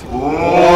Fácil.